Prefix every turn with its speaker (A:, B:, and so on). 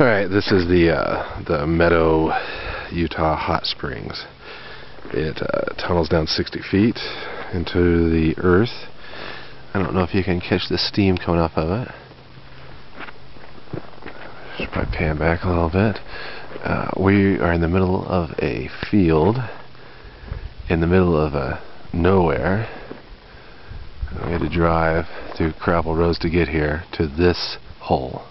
A: Alright, this is the uh, the Meadow, Utah Hot Springs. It uh, tunnels down 60 feet into the earth. I don't know if you can catch the steam coming off of it. Should probably pan back a little bit. Uh, we are in the middle of a field, in the middle of a nowhere. We had to drive through gravel roads to get here to this hole.